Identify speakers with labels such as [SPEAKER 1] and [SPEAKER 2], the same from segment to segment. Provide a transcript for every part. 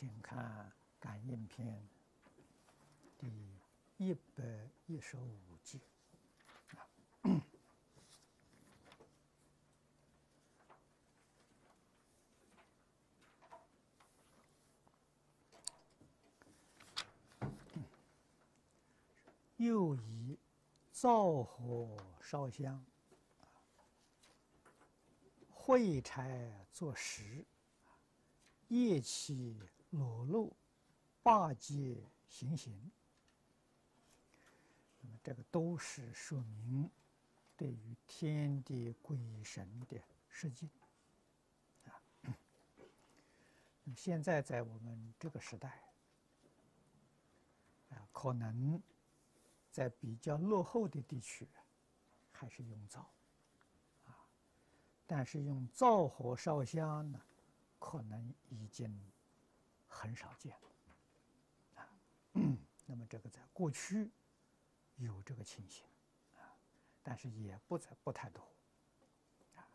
[SPEAKER 1] 请看《感应篇》第一百一十五节。又以灶火烧香，会柴作食，夜起裸露，霸界行刑。那么这个都是说明对于天地鬼神的示敬啊。那么现在在我们这个时代啊，可能。在比较落后的地区，还是用灶，啊，但是用灶火烧香呢，可能已经很少见，啊，那么这个在过去有这个情形，啊，但是也不在不太多，啊，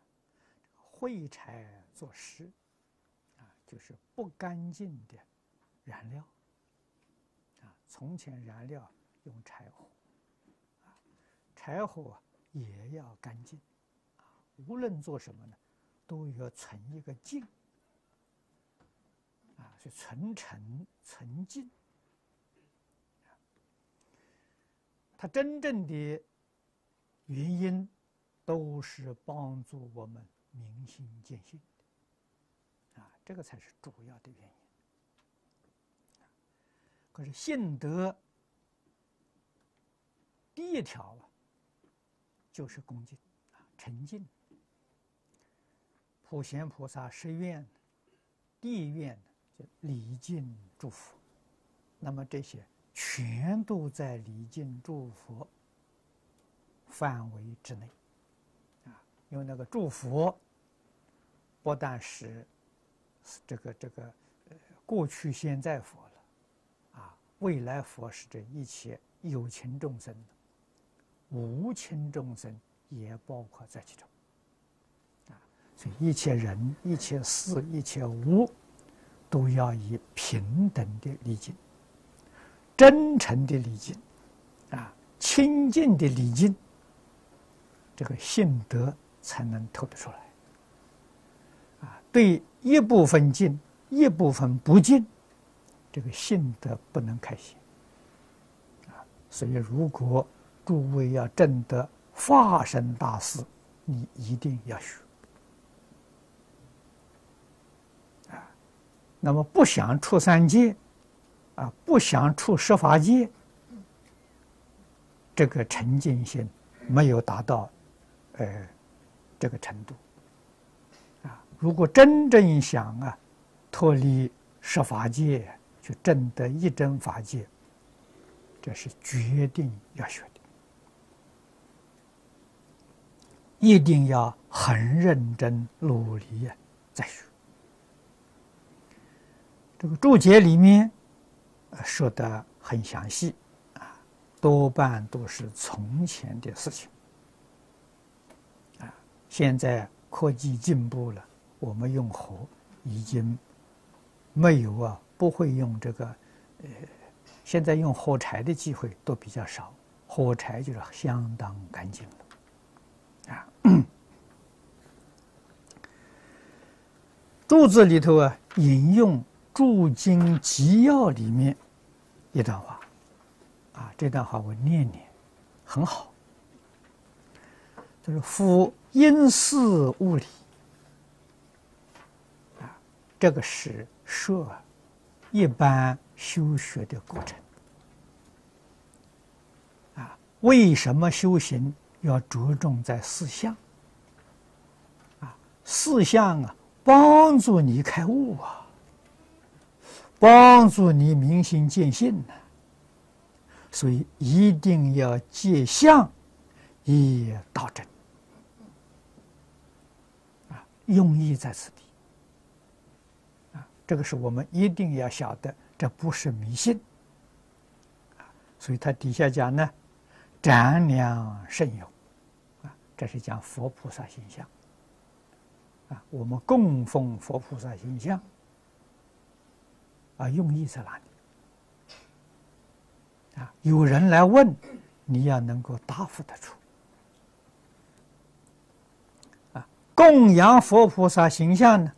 [SPEAKER 1] 废柴做食，啊，就是不干净的燃料，啊，从前燃料用柴火。柴火也要干净，啊，无论做什么呢，都要存一个净，啊，是存诚存净。它真正的原因，都是帮助我们明心见性，啊，这个才是主要的原因。可是信德第一条啊。就是恭敬啊，沉静。普贤菩萨十愿，第一愿就礼敬祝福，那么这些全都在礼敬祝福范围之内啊。因为那个祝福不但是这个这个呃过去现在佛了啊，未来佛是这一切有情众生的。无情众生也包括在其中，啊，所以一切人、一切事、一切物，都要以平等的礼敬、真诚的礼敬，啊，清净的礼敬，这个信德才能透得出来。啊，对一部分敬，一部分不敬，这个信德不能开心。啊，所以如果。诸位要证得化身大事，你一定要学那么不想出三界，啊，不想出十法界，这个沉静心没有达到，呃，这个程度。啊，如果真正想啊，脱离十法界，去证得一真法界，这是决定要学的。一定要很认真努力呀，再学。这个注解里面说的很详细啊，多半都是从前的事情啊。现在科技进步了，我们用火已经没有啊，不会用这个呃，现在用火柴的机会都比较少，火柴就是相当干净了。注字里头啊，引用《注经集要》里面一段话，啊，这段话我念念，很好。就是“夫因事物理”，啊，这个是说一般修学的过程。啊，为什么修行要着重在四相？啊，四相啊。帮助你开悟啊，帮助你明心见性呢。所以一定要借相以道真啊，用意在此地啊，这个是我们一定要晓得，这不是迷信啊。所以他底下讲呢，瞻量甚有啊，这是讲佛菩萨形象。啊，我们供奉佛菩萨形象，啊，用意在哪里？啊，有人来问，你要能够答复得出。啊，供养佛菩萨形象呢，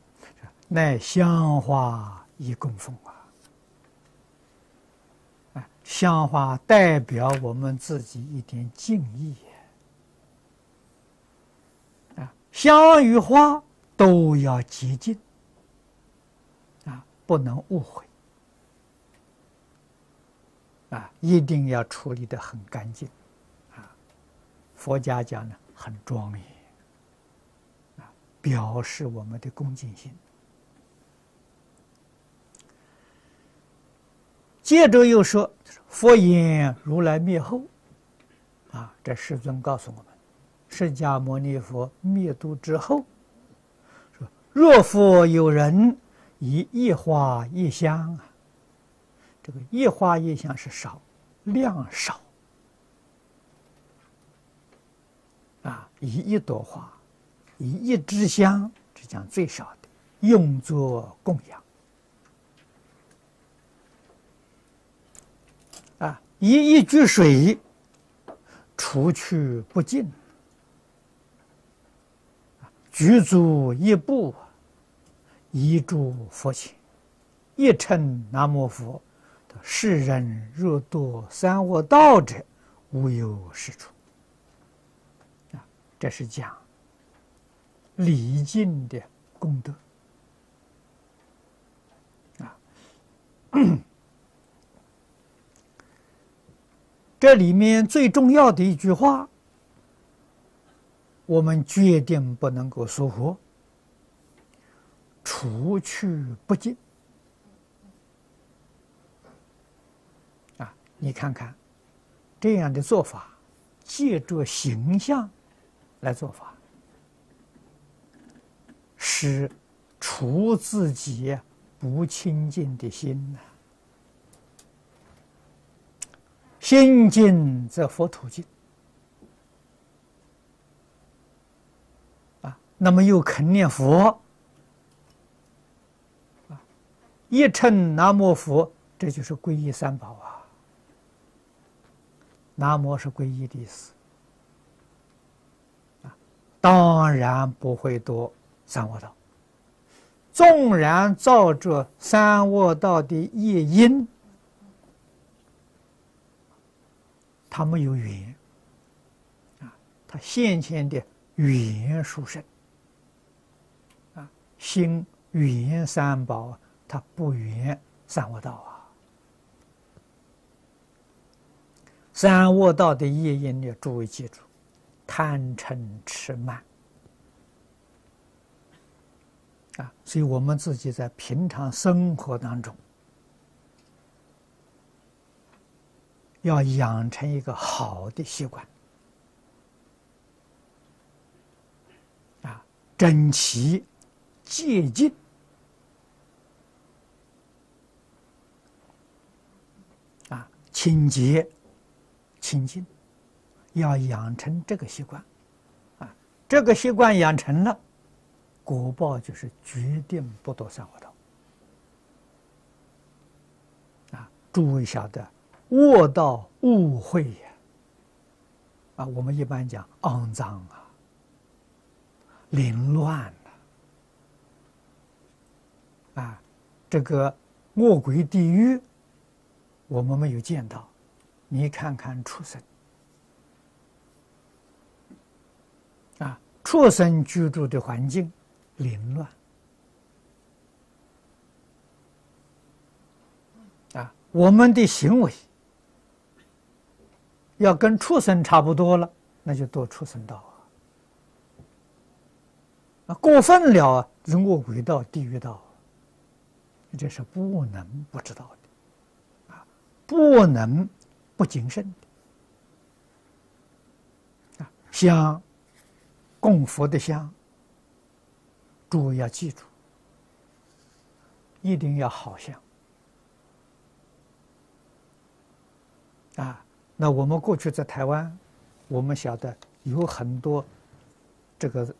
[SPEAKER 1] 乃香花一供奉啊。啊，香花代表我们自己一点敬意。啊，香与花都要洁净。啊，不能误会。啊，一定要处理的很干净，啊，佛家讲呢，很庄严，啊，表示我们的恭敬心。接着又说，佛言如来灭后，啊，这世尊告诉我们，释迦牟尼佛灭度之后，说若复有人以一花一香啊。这个一花一香是少，量少啊，以一朵花，以一支香，这讲最少的，用作供养啊，以一句水，除去不尽，举足一步，一诸佛前，一称南无佛。世人若堕三恶道者，无有是处。啊，这是讲礼敬的功德。啊，这里面最重要的一句话，我们决定不能够疏忽，除去不敬。你看看，这样的做法，借着形象来做法，是除自己不清净的心呐。心净则佛土净啊。那么又肯念佛，一称南无佛，这就是皈依三宝啊。南无是皈依的意思，啊，当然不会多三恶道。纵然造着三恶道的业因，他没有缘，啊，他先前的缘殊胜，啊，心缘三宝，他不缘三恶道啊。三恶道的业因呢？诸位记住：贪嗔痴慢啊！所以我们自己在平常生活当中，要养成一个好的习惯啊，整齐、洁净啊，清洁。清净，要养成这个习惯，啊，这个习惯养成了，果报就是决定不堕三恶道。啊，诸位晓得，恶道误会呀，啊，我们一般讲肮脏啊，凌乱啊，啊，这个恶鬼地狱，我们没有见到。你看看畜生啊，畜生居住的环境凌乱啊，我们的行为要跟畜生差不多了，那就堕畜生道啊。啊，过分了啊，人恶鬼道、地狱道，这是不能不知道的啊，不能。不谨慎的啊，香供佛的香，诸位要记住，一定要好香啊。那我们过去在台湾，我们晓得有很多这个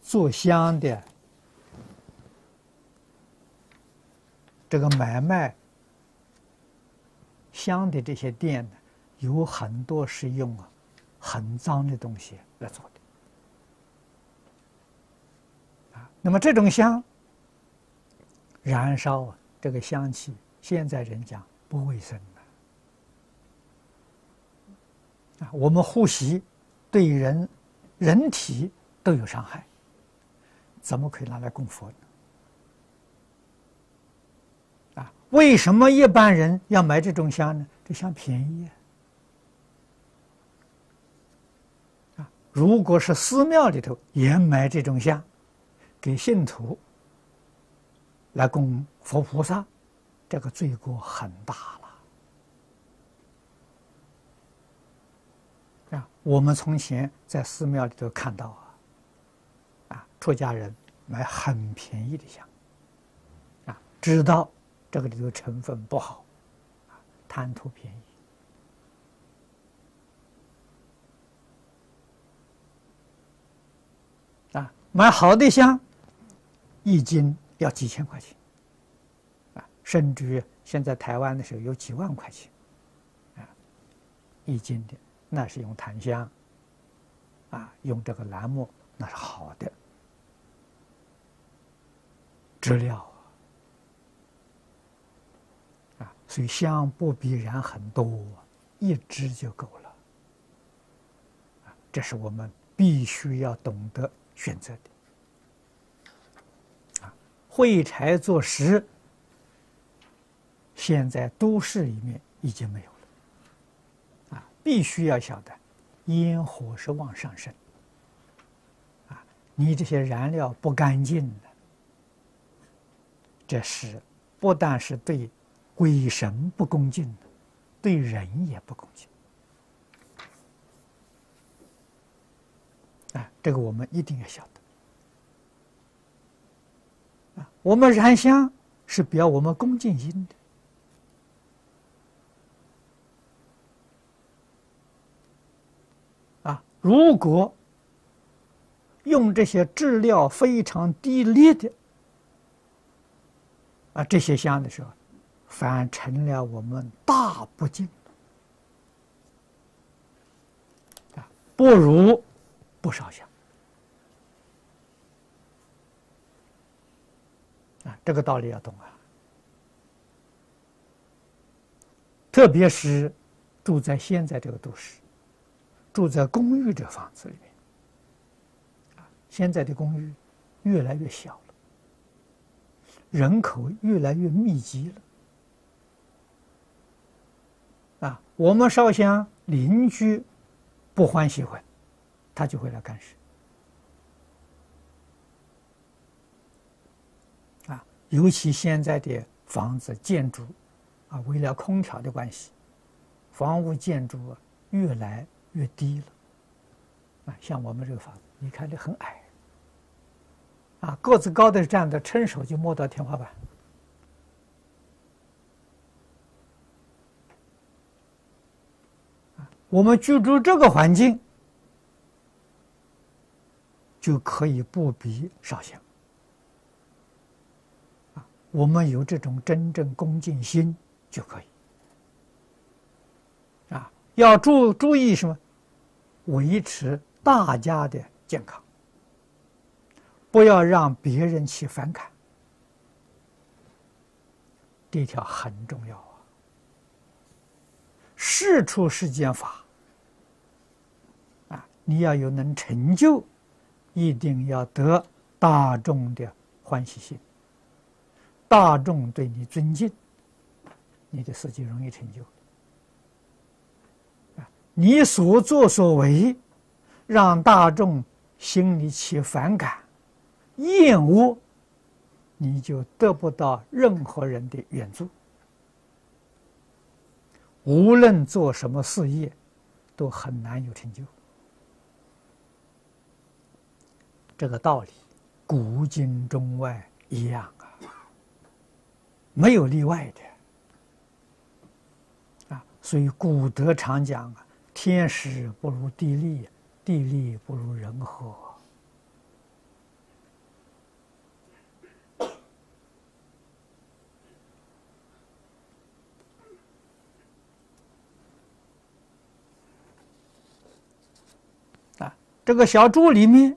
[SPEAKER 1] 做香的这个买卖香的这些店呢，有很多是用啊很脏的东西来做的啊。那么这种香燃烧啊，这个香气，现在人讲不卫生啊，我们呼吸对人人体都有伤害，怎么可以拿来供佛呢？为什么一般人要买这种香呢？这香便宜啊！如果是寺庙里头也买这种香，给信徒来供佛菩萨，这个罪过很大了啊！我们从前在寺庙里头看到啊，啊，出家人买很便宜的香，啊，知道。这个里头成分不好，啊贪图便宜啊！买好的香，一斤要几千块钱啊，甚至于现在台湾的时候有几万块钱啊，一斤的那是用檀香啊，用这个楠木，那是好的质料。所以香不必燃很多，一支就够了。这是我们必须要懂得选择的。啊，会柴做食，现在都市里面已经没有了。啊，必须要晓得，烟火是往上升。啊，你这些燃料不干净的，这是不但是对。鬼神不恭敬，对人也不恭敬。啊，这个我们一定要晓得。啊，我们燃香是表我们恭敬心的。啊，如果用这些质料非常低劣的啊这些香的时候。反成了我们大不敬啊！不如不烧香啊！这个道理要懂啊！特别是住在现在这个都市，住在公寓这房子里面啊，现在的公寓越来越小了，人口越来越密集了。啊，我们烧香，邻居不欢喜会，他就会来干涉。啊，尤其现在的房子建筑，啊，为了空调的关系，房屋建筑越来越低了。啊，像我们这个房子，你看这很矮，啊，个子高的站着，伸手就摸到天花板。我们居住这个环境，就可以不必烧香啊。我们有这种真正恭敬心就可以啊。要注注意什么？维持大家的健康，不要让别人起反感，这条很重要啊。事出世间法。你要有能成就，一定要得大众的欢喜心，大众对你尊敬，你的事就容易成就。啊，你所作所为，让大众心里起反感、厌恶，你就得不到任何人的援助。无论做什么事业，都很难有成就。这个道理，古今中外一样啊，没有例外的啊。所以古德常讲啊，“天时不如地利，地利不如人和。”啊，这个小猪里面。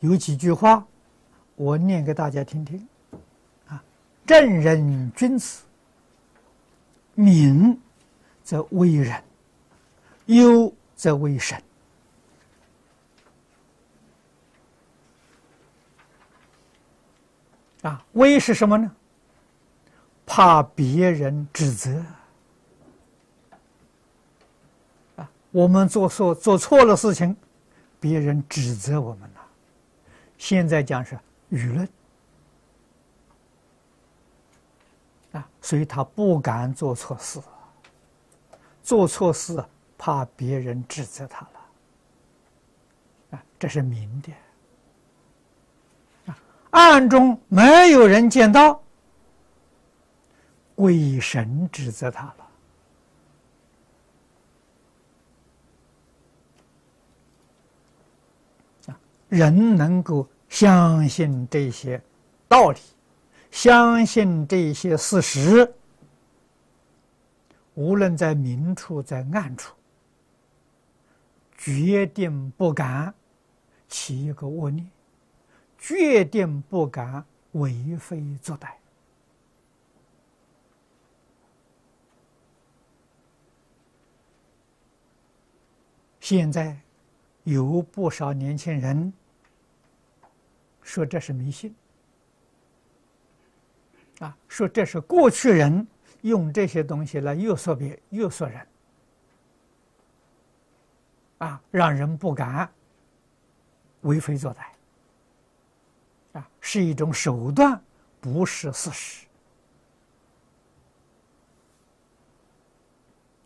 [SPEAKER 1] 有几句话，我念给大家听听。啊，正人君子，敏则为人，忧则为神。啊，危是什么呢？怕别人指责。啊，我们做错做错了事情，别人指责我们了。现在讲是舆论。啊，所以他不敢做错事。做错事，怕别人指责他了。啊，这是明的。暗中没有人见到，鬼神指责他了。人能够相信这些道理，相信这些事实，无论在明处在暗处，决定不敢起一个恶念。决定不敢为非作歹。现在有不少年轻人说这是迷信，啊，说这是过去人用这些东西来诱惑别诱惑人，啊，让人不敢为非作歹啊。是一种手段，不是事实。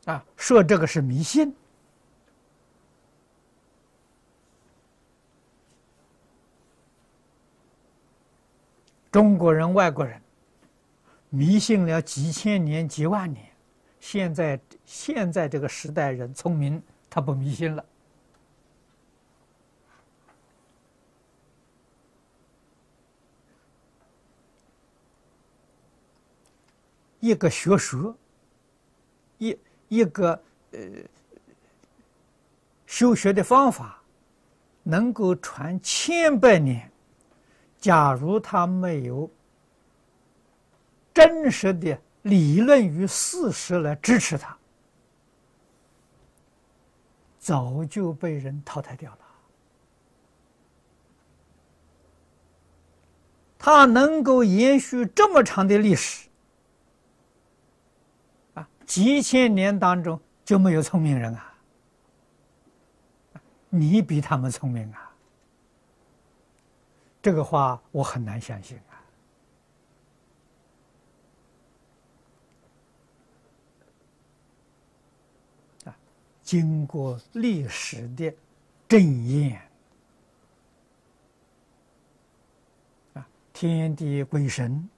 [SPEAKER 1] 啊，说这个是迷信。中国人、外国人迷信了几千年、几万年，现在现在这个时代人聪明，他不迷信了。一个学说，一一个呃修学的方法，能够传千百年。假如他没有真实的理论与事实来支持他，早就被人淘汰掉了。他能够延续这么长的历史。啊几千年当中就没有聪明人啊？你比他们聪明啊？这个话我很难相信啊！啊，经过历史的正验，啊，天地鬼神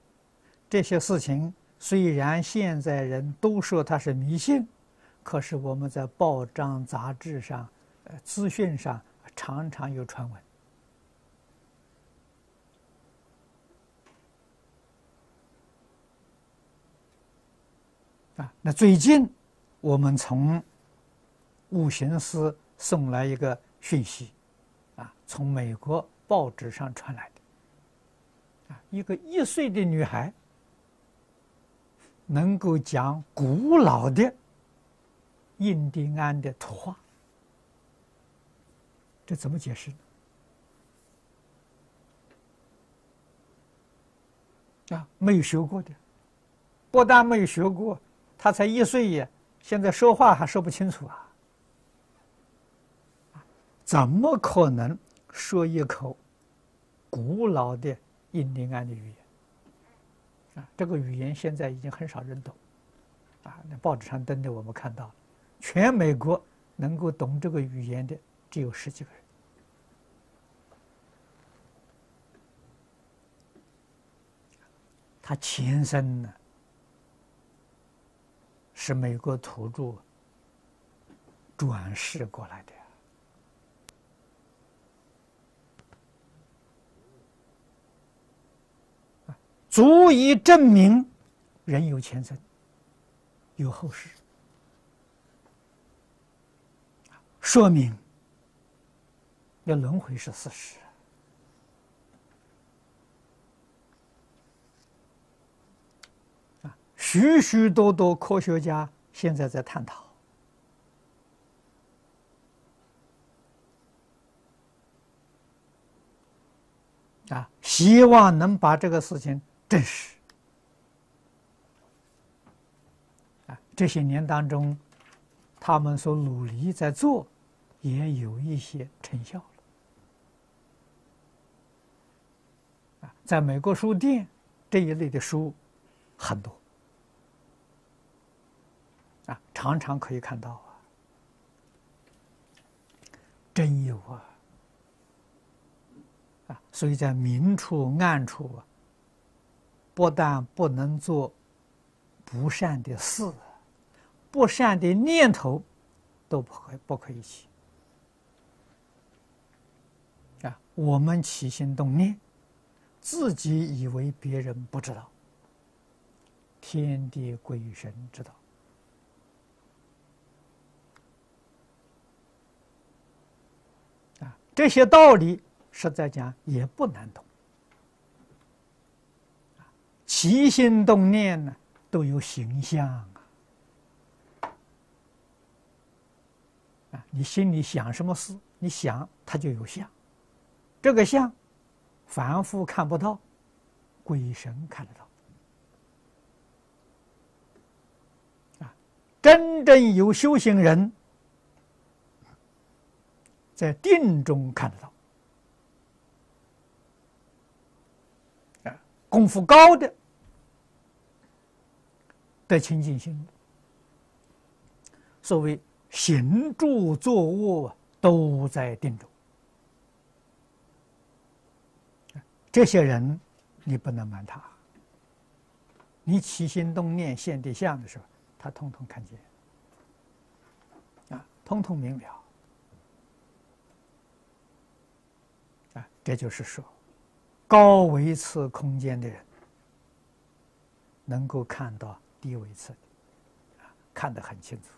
[SPEAKER 1] 这些事情。虽然现在人都说它是迷信，可是我们在报章杂志上、呃资讯上常常有传闻。啊，那最近我们从五行司送来一个讯息，啊，从美国报纸上传来的，啊，一个一岁的女孩。能够讲古老的印第安的图画，这怎么解释呢？啊，没有学过的，不但没有学过，他才一岁呀，现在说话还说不清楚啊！怎么可能说一口古老的印第安的语言？啊，这个语言现在已经很少人懂，啊，那报纸上登的我们看到，全美国能够懂这个语言的只有十几个人。他前身呢是美国土著转世过来的。足以证明人有前生，有后世，说明那轮回是事实许许多多科学家现在在探讨啊，希望能把这个事情证实啊。这些年当中，他们所努力在做，也有一些成效。在美国书店这一类的书很多，常常可以看到啊，真有啊啊！所以在明处暗处啊，不但不能做不善的事，不善的念头都不可不可以起啊！我们起心动念。自己以为别人不知道，天地鬼神知道啊！这些道理实在讲也不难懂起心动念呢都有形象啊！啊，你心里想什么事，你想它就有相，这个相。凡夫看不到，鬼神看得到。啊，真正有修行人，在定中看得到。啊，功夫高的，得清净心。所谓行住坐卧都在定中。这些人，你不能瞒他。你起心动念、现地相的时候，他通通看见，啊，通通明了。啊，这就是说，高维次空间的人，能够看到低维次，看得很清楚。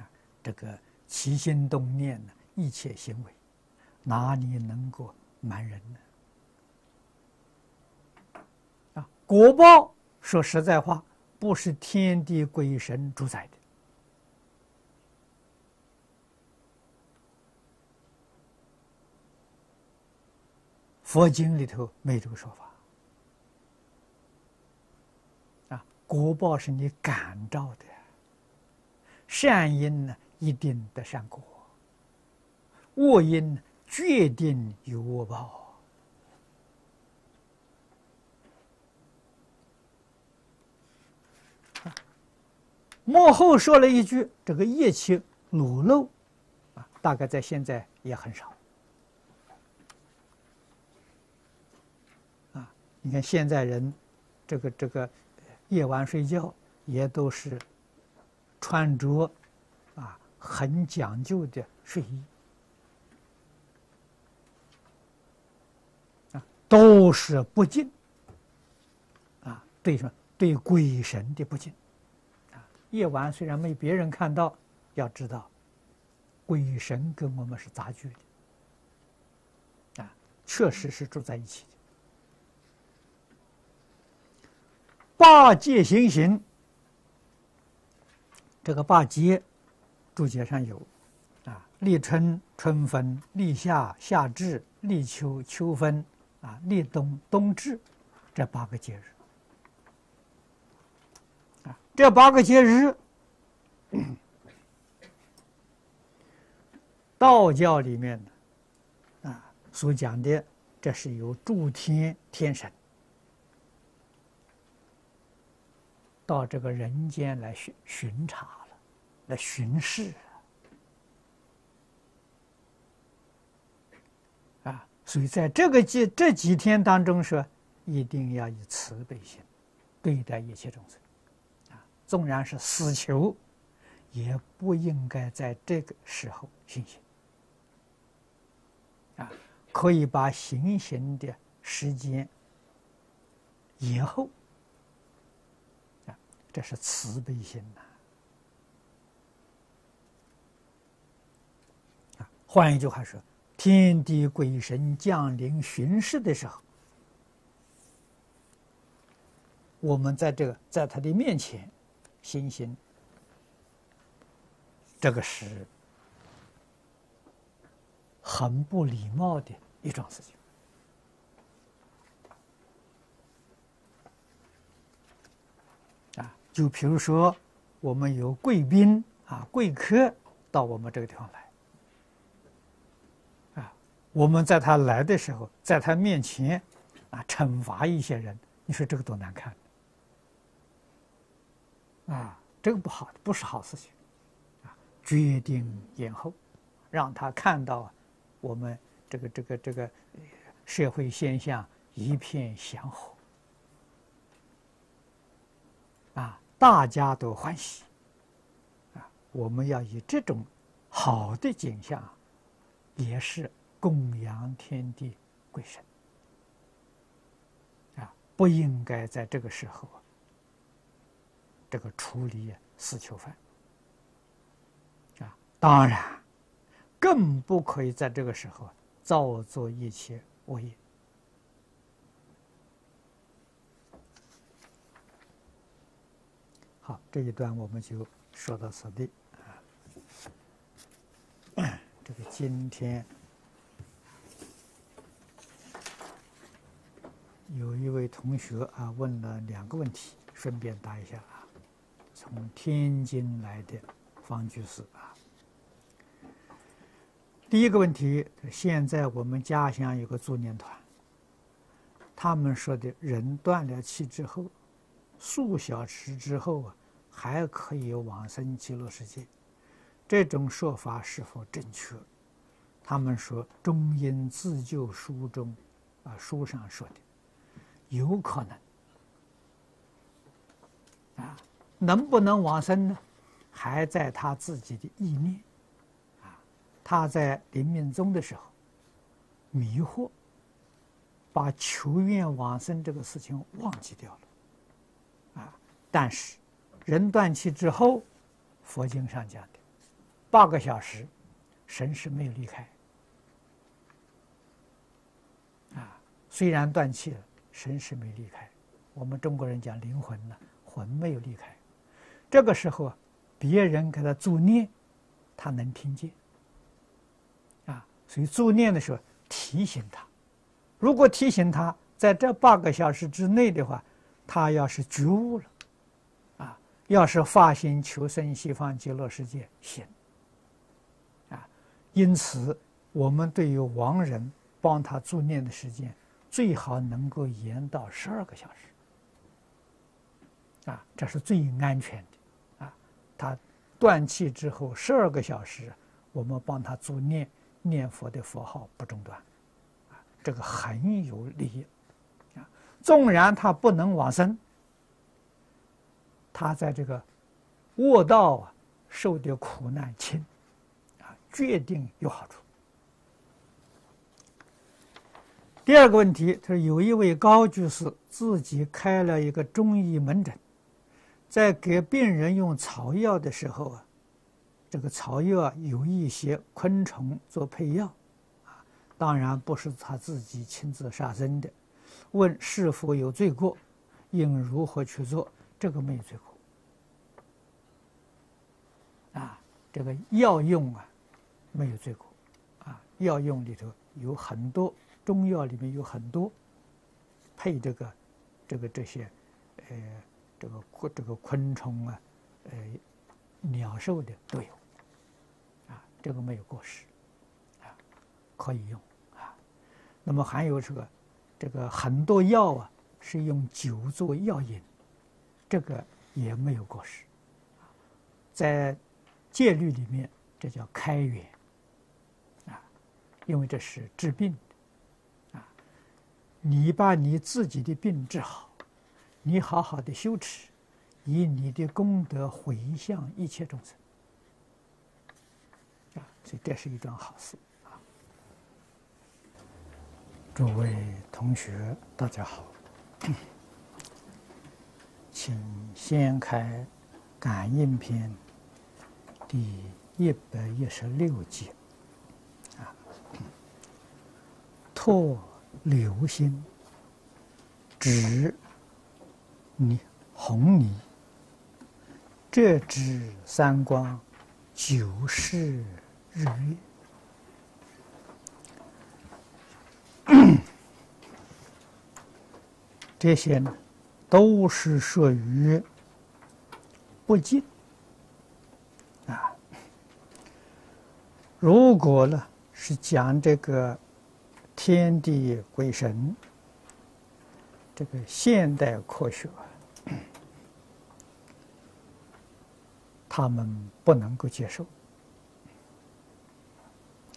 [SPEAKER 1] 啊，这个起心动念呢，一切行为。哪里能够瞒人呢？啊，果报说实在话，不是天地鬼神主宰的。佛经里头没这个说法。啊，果报是你感召的，善因呢一定得善果，恶因呢。决定有恶报。幕后说了一句：“这个业气裸露，啊，大概在现在也很少。”啊，你看现在人，这个这个夜晚睡觉也都是穿着啊很讲究的睡衣啊。都是不敬啊！对什么？对鬼神的不敬啊！夜晚虽然没别人看到，要知道，鬼神跟我们是杂居的啊，确实是住在一起的。八戒行行，这个八节注解上有啊，立春春分，立夏夏至，立秋秋分。啊，立冬、冬至，这八个节日，啊，这八个节日，道教里面的啊所讲的，这是由诸天天神到这个人间来巡巡查了，来巡视啊。所以在这个几这几天当中说，一定要以慈悲心对待一切众生，啊，纵然是死囚，也不应该在这个时候行刑，啊，可以把行刑的时间延后，这是慈悲心呐。换一句话说，天地鬼神降临巡视的时候，我们在这个在他的面前行行，这个是很不礼貌的一桩事情。啊，就比如说，我们有贵宾啊、贵客到我们这个地方来。啊我们在他来的时候，在他面前，啊，惩罚一些人，你说这个多难看！啊，这个不好，不是好事情，啊，决定延后，让他看到我们这个这个这个社会现象一片祥和，啊，大家都欢喜，啊，我们要以这种好的景象，也是。供养天地鬼神啊，不应该在这个时候，这个处理死囚犯啊，当然更不可以在这个时候造作一切恶业。好，这一段我们就说到此地啊，这个今天。有一位同学啊问了两个问题，顺便答一下啊。从天津来的方居士啊，第一个问题：现在我们家乡有个助念团，他们说的人断了气之后，数小时之后啊，还可以往生极乐世界，这种说法是否正确？他们说《中阴自救书》中啊书上说的。有可能啊，能不能往生呢？还在他自己的意念啊。他在临命终的时候迷惑，把求愿往生这个事情忘记掉了啊。但是人断气之后，佛经上讲的八个小时，神是没有离开啊。虽然断气了。神是没离开，我们中国人讲灵魂呢，魂没有离开。这个时候，别人给他助念，他能听见。啊，所以助念的时候提醒他，如果提醒他在这八个小时之内的话，他要是觉悟了，要是发心求生西方极乐世界，行。啊，因此我们对于亡人帮他助念的时间。最好能够延到十二个小时，啊，这是最安全的，啊，他断气之后十二个小时，我们帮他做念念佛的佛号不中断，啊，这个很有利益，啊，纵然他不能往生，他在这个卧道啊受的苦难轻，啊，决定有好处。第二个问题，他说有一位高居士自己开了一个中医门诊，在给病人用草药的时候啊，这个草药啊有一些昆虫做配药，啊，当然不是他自己亲自杀生的。问是否有罪过，应如何去做？这个没有罪过。啊，这个药用啊，没有罪过。啊，药用里头有很多。中药里面有很多配这个、这个这些，呃，这个这个昆虫啊，呃，鸟兽的都有，啊，这个没有过失，啊，可以用啊。那么还有这个，这个很多药啊是用酒做药引，这个也没有过失，在戒律里面这叫开源，啊，因为这是治病啊。你把你自己的病治好，你好好的修持，以你的功德回向一切众生，啊，所以这是一桩好事啊！诸位同学，大家好，请先开《感应篇》第一百一十六节，陀流星，指你红泥，这指三光，九世日月。这些呢，都是属于不净啊。如果呢是讲这个天地鬼神，这个现代科学，他们不能够接受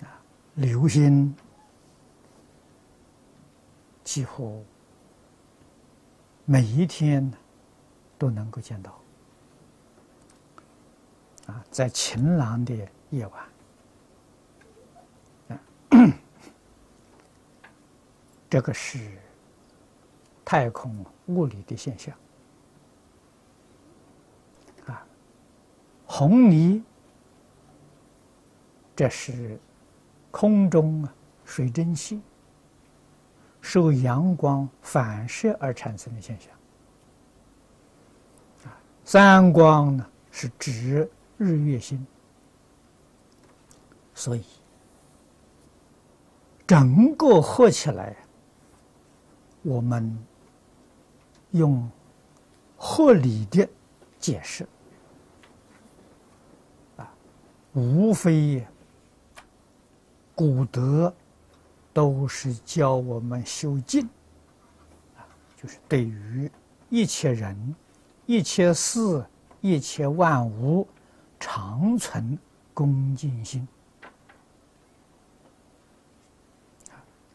[SPEAKER 1] 啊，流星。几乎每一天都能够见到啊，在晴朗的夜晚，这个是太空物理的现象啊。红泥，这是空中水蒸气。受阳光反射而产生的现象，啊，三光呢是指日月星，所以整个合起来，我们用合理的解释，啊，无非古德。都是教我们修静，啊，就是对于一切人、一切事、一切万物，常存恭敬心，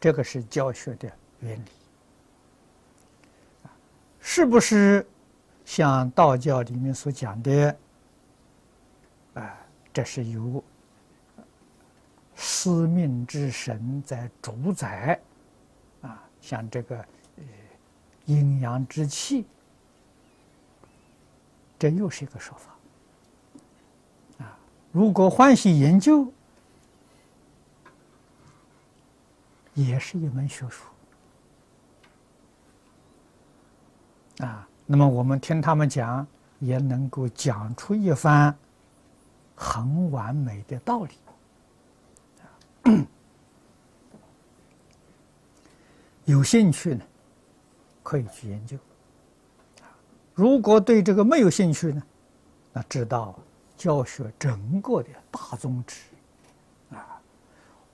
[SPEAKER 1] 这个是教学的原理，是不是像道教里面所讲的？啊，这是由。司命之神在主宰，啊，像这个呃阴阳之气，这又是一个说法。啊，如果欢喜研究，也是一门学术。啊，那么我们听他们讲，也能够讲出一番很完美的道理。有兴趣呢，可以去研究。如果对这个没有兴趣呢，那知道教学整个的大宗旨啊，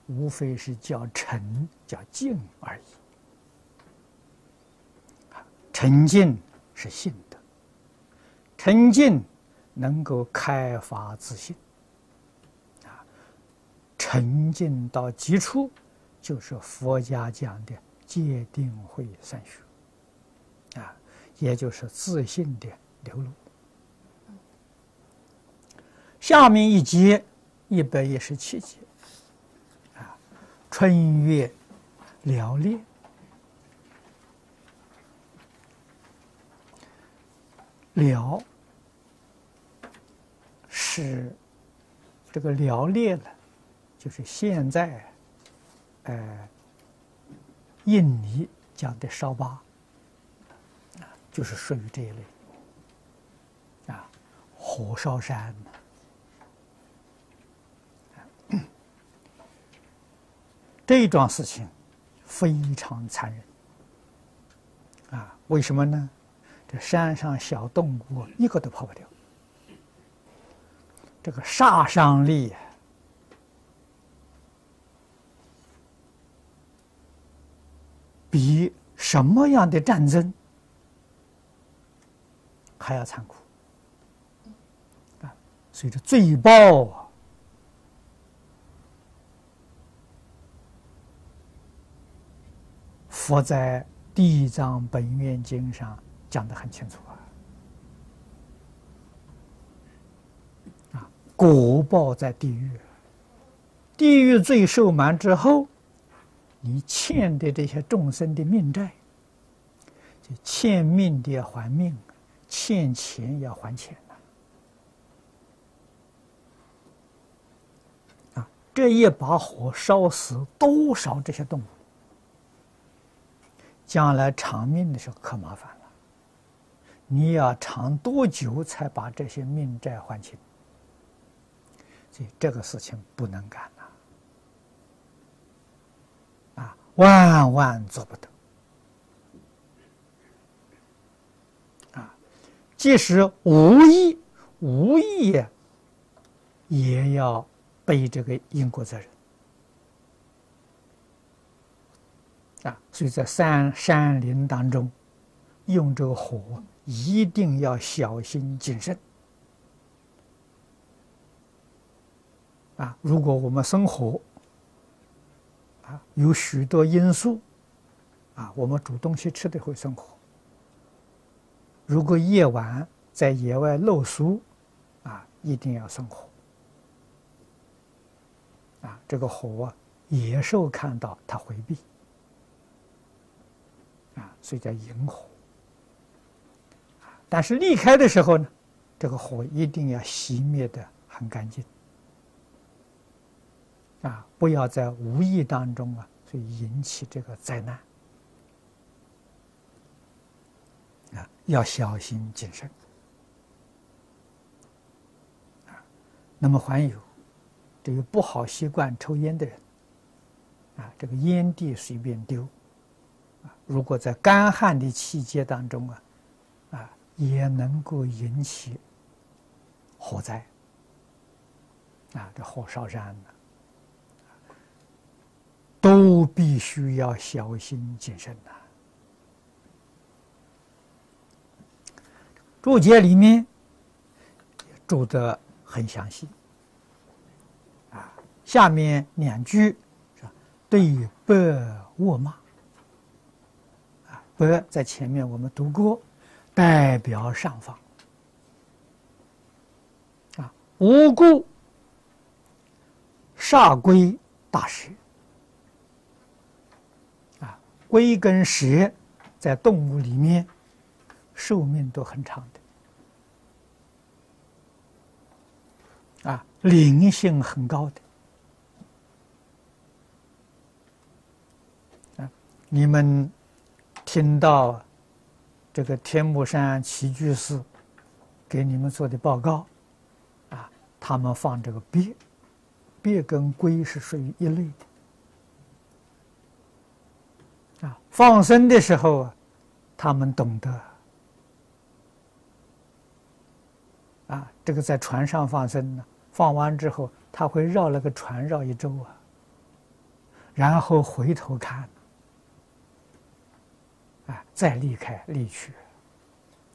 [SPEAKER 1] 无非是叫沉、叫静而已。沉静是性德，沉静能够开发自信。沉静到极处，就是佛家讲的戒定慧三学，啊，也就是自信的流露。下面一节一百一十七节，啊，春月寥烈，寥是这个寥烈了。就是现在，呃，印尼讲的烧巴，就是属于这一类，啊，火烧山，这一桩事情非常残忍，啊，为什么呢？这山上小动物一个都跑不掉，这个杀伤力。比什么样的战争还要残酷啊！所以这罪报啊，佛在《地藏本愿经》上讲的很清楚啊！啊，果报在地狱，地狱罪受满之后。你欠的这些众生的命债，就欠命的要还命，欠钱要还钱呐啊，这一把火烧死多少这些动物？将来偿命的时候可麻烦了。你要长多久才把这些命债还清？所以这个事情不能干呐，啊，万万做不得。啊，即使无意，无意也，要背这个因果责任。啊，所以在山山林当中，用这个火一定要小心谨慎。啊，如果我们生火，啊，有许多因素，啊，我们煮东西吃的会生火。如果夜晚在野外露宿，啊，一定要生火。啊，这个火，野兽看到它回避，啊，所以叫引火。但是离开的时候呢，这个火一定要熄灭的很干净。啊，不要在无意当中啊，所以引起这个灾难。啊，要小心谨慎。啊，那么还有这个不好习惯抽烟的人，啊，这个烟蒂随便丢，啊，如果在干旱的期间当中啊，啊，也能够引起火灾。啊，这火烧山了。都必须要小心谨慎呐。注解里面注得很详细啊，下面两句是？对白恶骂啊，白在前面我们读过，代表上方啊，无故煞归大师。龟跟蛇在动物里面寿命都很长的，啊，灵性很高的。啊，你们听到这个天目山齐居士给你们做的报告，啊，他们放这个鳖，鳖跟龟是属于一类的。放生的时候，他们懂得。啊，这个在船上放生呢，放完之后，他会绕那个船绕一周啊，然后回头看，啊，再离开离去，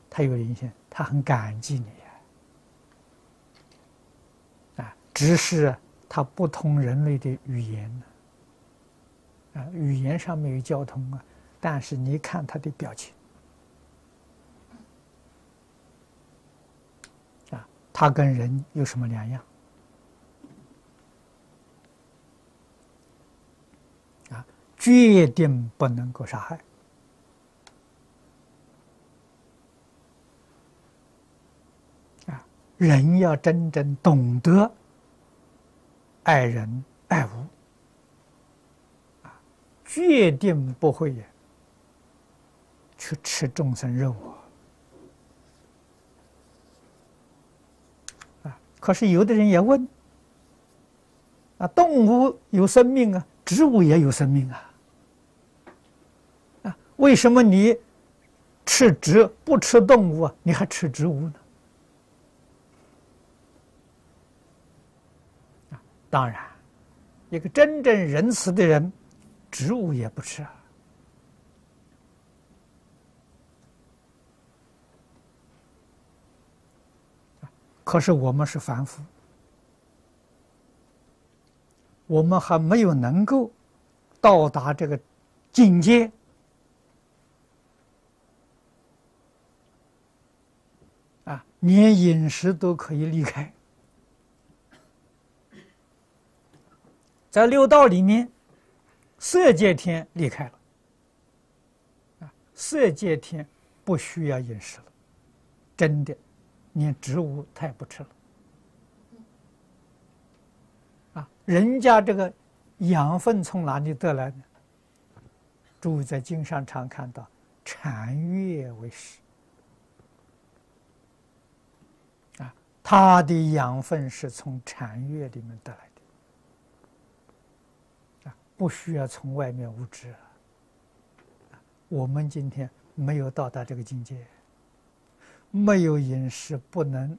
[SPEAKER 1] 他有灵性，他很感激你啊，啊，只是他不通人类的语言呢。啊，语言上没有交通啊，但是你看他的表情，啊，他跟人有什么两样？啊，决定不能够杀害。啊，人要真正懂得爱人爱物。决定不会去吃众生肉啊！可是有的人也问：啊，动物有生命啊，植物也有生命啊，啊，为什么你吃植不吃动物啊？你还吃植物呢？啊，当然，一个真正仁慈的人。植物也不吃啊，可是我们是凡夫，我们还没有能够到达这个境界啊，连饮食都可以离开，在六道里面。色界天离开了，啊，色界天不需要饮食了，真的，连植物它也不吃了，啊，人家这个养分从哪里得来呢？诸位在经上常看到禅悦为食。啊，它的养分是从禅悦里面得来，不需要从外面物质。我们今天没有到达这个境界，没有饮食不能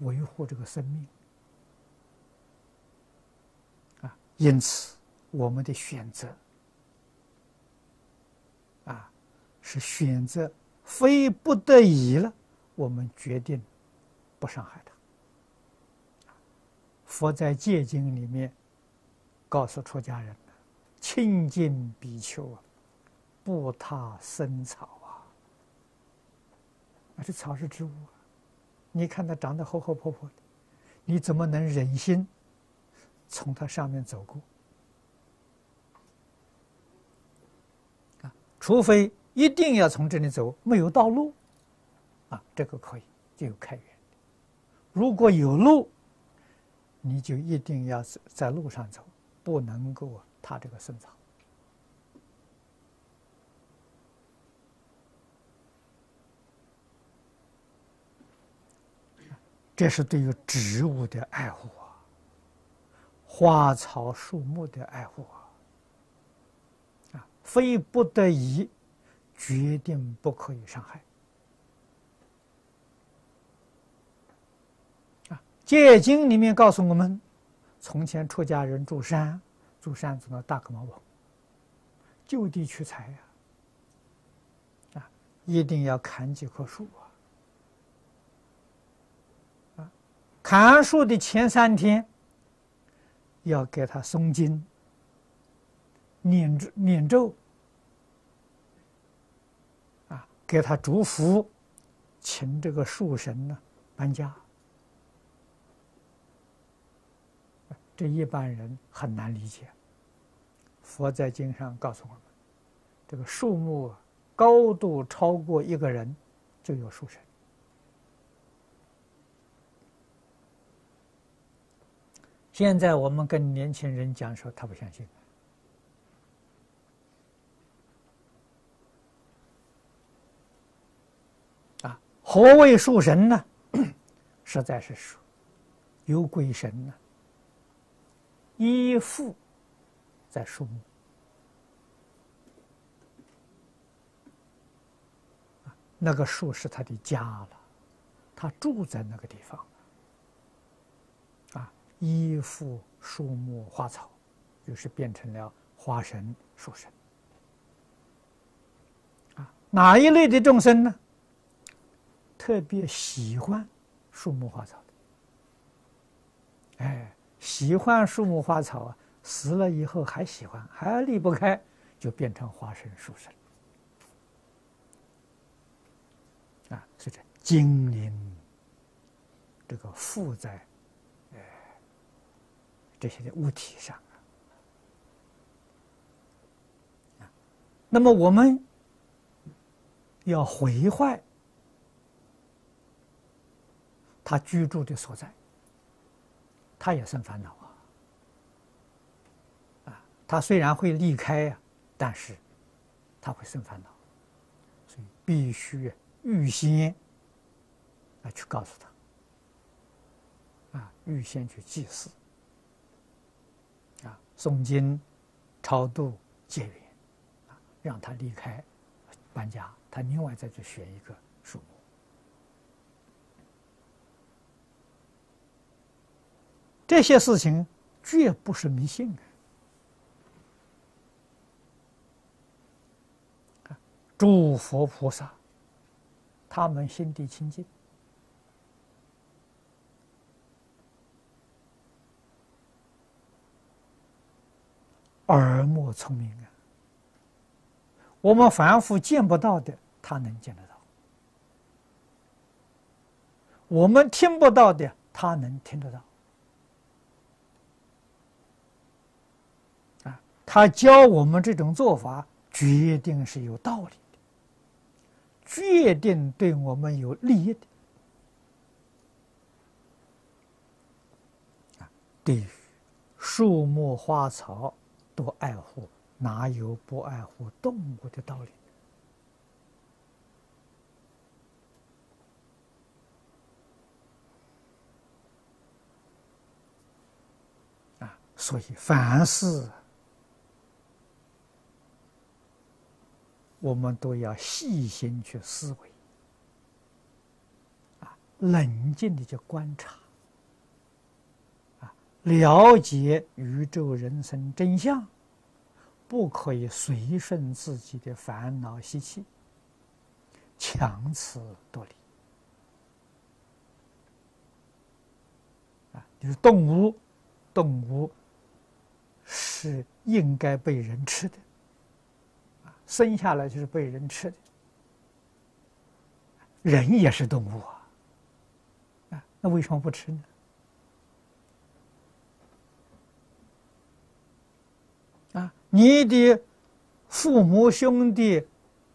[SPEAKER 1] 维护这个生命啊，因此我们的选择啊是选择非不得已了，我们决定不伤害他。佛在戒经里面告诉出家人：清净比丘啊。不踏生草啊！啊，这草是植物啊，你看它长得厚厚破破的，你怎么能忍心从它上面走过？啊，除非一定要从这里走，没有道路，啊，这个可以就有开源。如果有路，你就一定要在路上走，不能够啊他这个生草。这是对于植物的爱护啊，花草树木的爱护啊，啊，非不得已，决定不可以伤害。啊，《戒经》里面告诉我们，从前出家人住山，住山子的大格毛王，就地取材呀，啊，一定要砍几棵树啊。砍树的前三天，要给他诵经、念咒、念咒，啊，给他祝福，请这个树神呢搬家。这一般人很难理解。佛在经上告诉我们，这个树木高度超过一个人，就有树神。现在我们跟年轻人讲说，他不相信。啊，何谓树神呢？实在是说，有鬼神呢，依附在树木，那个树是他的家了，他住在那个地方。啊依附树木花草，就是变成了花神、树神。啊，哪一类的众生呢？特别喜欢树木花草的，哎，喜欢树木花草啊，死了以后还喜欢，还离不开，就变成花神、树神。啊，是这精灵，这个附在呃。这些的物体上啊，那么我们要毁坏他居住的所在，他也生烦恼啊。啊，他虽然会离开呀，但是他会生烦恼，所以必须预先啊去告诉他，啊，预先去祭祀。啊诵经、超度、结缘，啊，让他离开、搬家，他另外再去选一个树木。这些事情绝不是迷信啊！诸佛菩萨，他们心地清净。耳目聪明啊！我们凡夫见不到的，他能见得到；我们听不到的，他能听得到。啊，他教我们这种做法，决定是有道理的，决定对我们有利益的。啊，对于树木花草。多爱护，哪有不爱护动物的道理？啊，所以凡事我们都要细心去思维，啊，冷静的去观察，啊，了解宇宙人生真相。不可以随顺自己的烦恼习气，强词夺理。啊，就是动物，动物是应该被人吃的，生下来就是被人吃的，人也是动物啊，啊，那为什么不吃呢？啊你的父母、兄弟、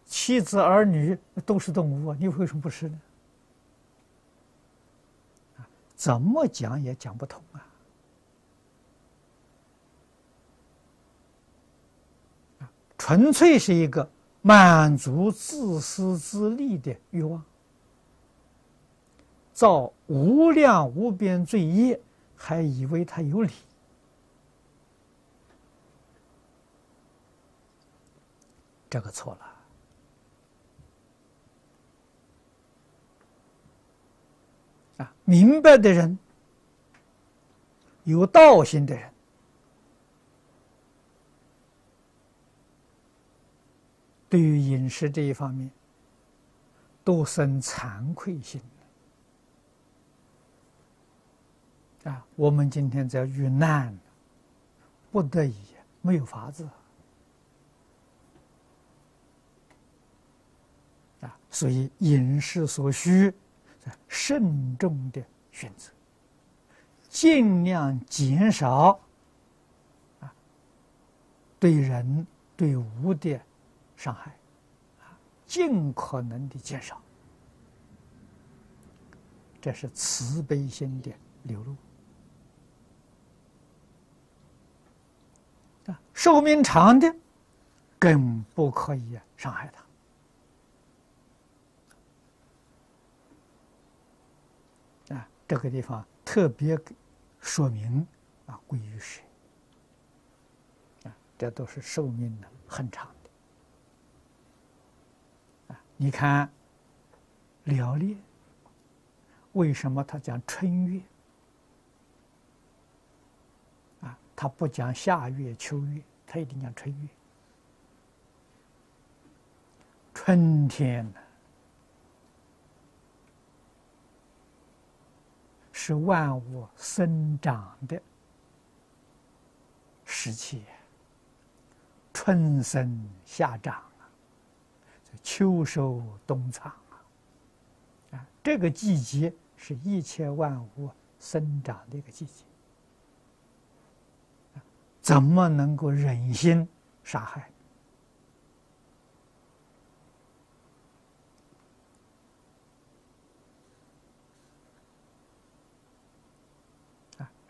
[SPEAKER 1] 妻子、儿女都是动物啊，你为什么不吃呢？怎么讲也讲不通啊！纯粹是一个满足自私自利的欲望，造无量无边罪业，还以为他有理。这个错了啊！明白的人，有道心的人，对于饮食这一方面，都生惭愧心啊！我们今天在遇难，不得已，没有法子啊。所以饮食所需，慎重的选择，尽量减少啊对人对物的伤害，啊，尽可能的减少，这是慈悲心的流露。啊，寿命长的更不可以伤害他。啊这个地方特别说明啊，归于谁啊？这都是寿命呢很长。你看辽烈，为什么他讲春月啊？他不讲夏月、秋月，他一定讲春月。春天呢？是万物生长的时期，春生夏长，秋收冬藏啊，啊，这个季节是一切万物生长的一个季节，怎么能够忍心杀害？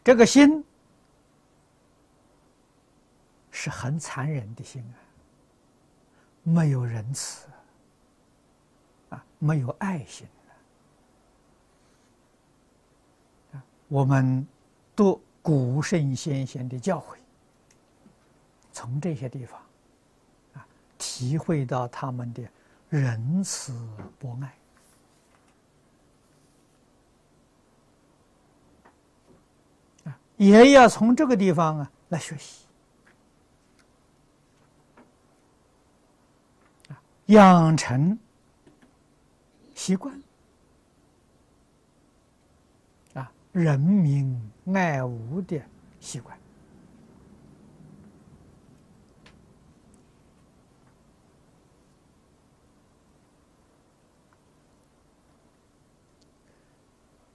[SPEAKER 1] 这个心是很残忍的心啊，没有仁慈，没有爱心啊。我们读古圣先贤的教诲，从这些地方啊，体会到他们的仁慈博爱。也要从这个地方啊来学习，养成习惯，啊，人民爱物的习惯。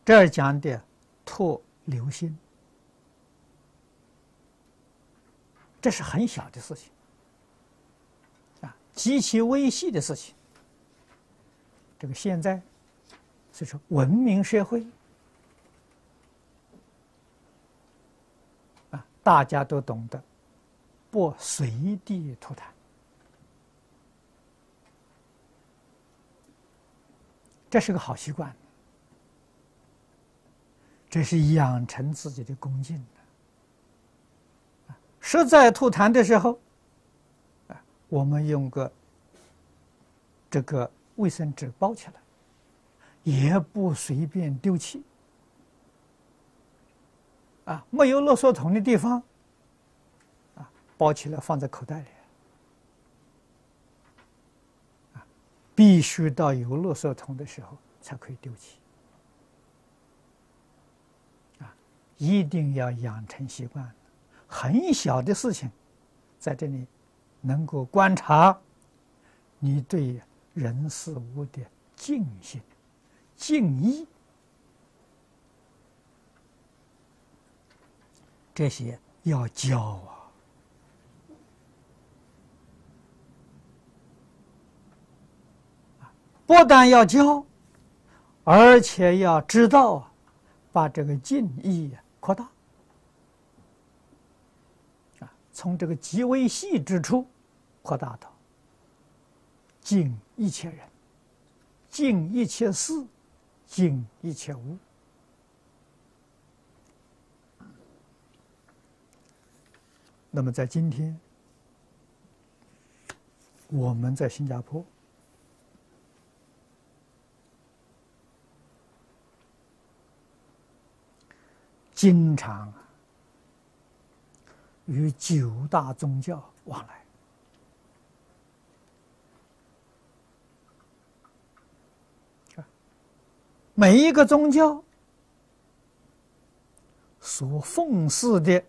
[SPEAKER 1] 这儿讲的托留心。这是很小的事情，啊，极其微细的事情。这个现在，所以说文明社会，啊，大家都懂得不随地吐痰，这是个好习惯。这是养成自己的恭敬的。实在吐痰的时候，啊，我们用个这个卫生纸包起来，也不随便丢弃。啊，没有垃圾桶的地方，啊，包起来放在口袋里。啊，必须到有垃圾桶的时候才可以丢弃。啊一定要养成习惯，很小的事情，在这里能够观察你对人事物的敬心、敬意，这些要教啊！不但要教，而且要知道啊把这个敬意。扩大啊，从这个极微细之处扩大到敬一切人、敬一切事、敬一切物。那么，在今天，我们在新加坡。经常与九大宗教往来，每一个宗教所奉祀的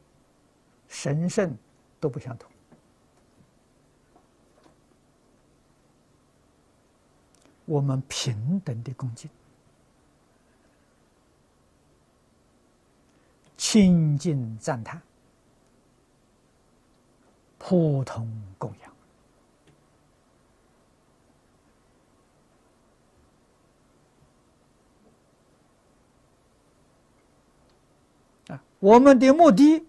[SPEAKER 1] 神圣都不相同，我们平等的恭敬。亲近赞叹，普通供养啊！我们的目的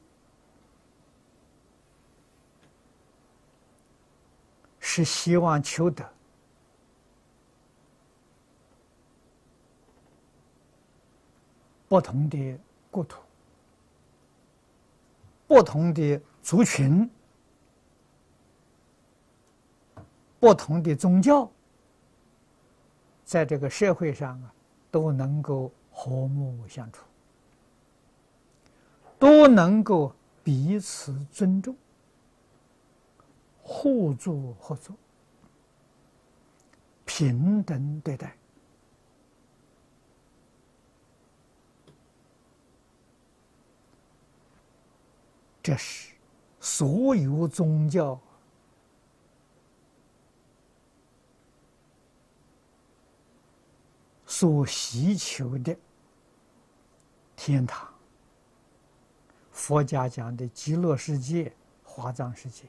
[SPEAKER 1] 是希望求得不同的国土。不同的族群、不同的宗教，在这个社会上啊，都能够和睦相处，都能够彼此尊重、互助合作、平等对待。这是所有宗教所希求的天堂。佛家讲的极乐世界、华藏世界，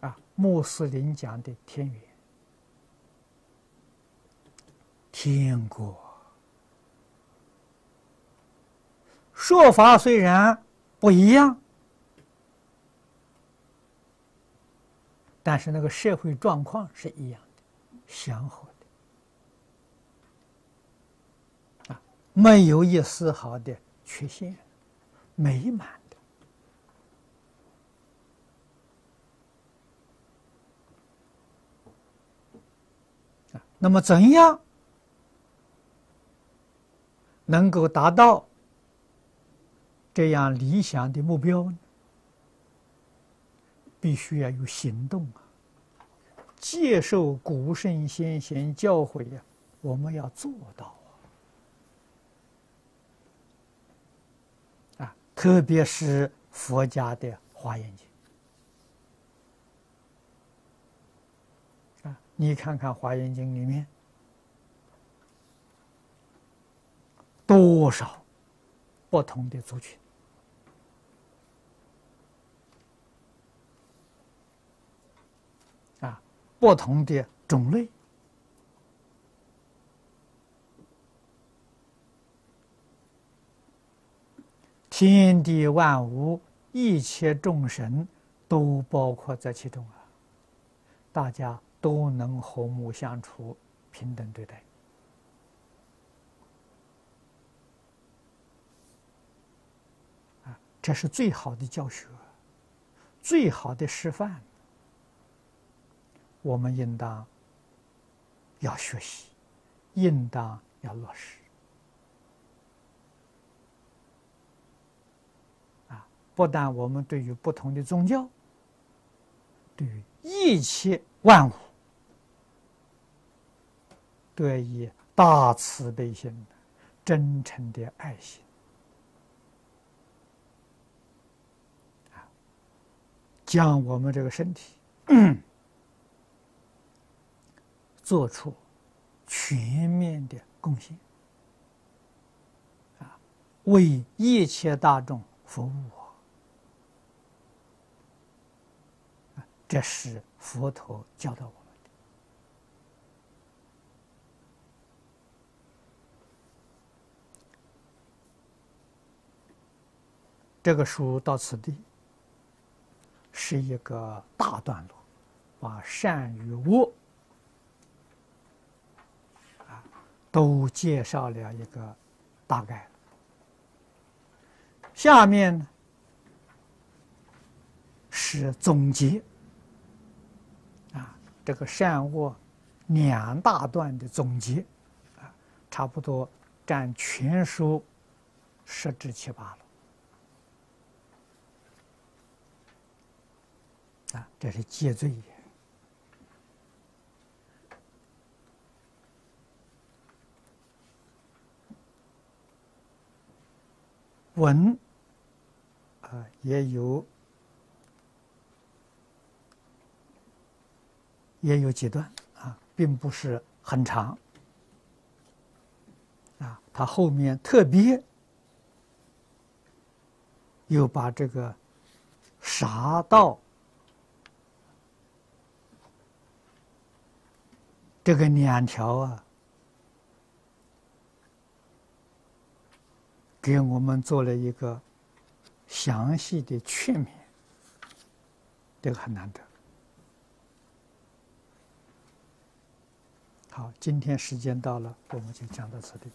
[SPEAKER 1] 啊，穆斯林讲的天园、天国。说法虽然不一样，但是那个社会状况是一样的，祥和的，啊，没有一丝毫的缺陷，美满的。啊，那么怎样能够达到？这样理想的目标呢，必须要有行动啊！接受古圣先贤教诲呀，我们要做到啊！啊，特别是佛家的《华严经》啊，你看看《华严经》里面多少不同的族群。啊不同的种类，天地万物一切众生都包括在其中啊，大家都能和睦相处，平等对待。啊，这是最好的教学，最好的示范。我们应当要学习，应当要落实。啊，不但我们对于不同的宗教，对于一切万物，都要以大慈悲心、真诚的爱心，啊，将我们这个身体。做出全面的贡献，啊，为一切大众服务，啊，这是佛陀教导我们的。这个书到此地是一个大段落，把善与恶啊。都介绍了一个大概，下面呢是总结，这个善恶两大段的总结，啊，差不多占全书十之七八了，啊，这是戒罪。文，啊，也有也有几段啊，并不是很长啊。他后面特别又把这个杀道这个两条啊。给我们做了一个详细的劝勉，这个很难得。好，今天时间到了，我们就讲到此地。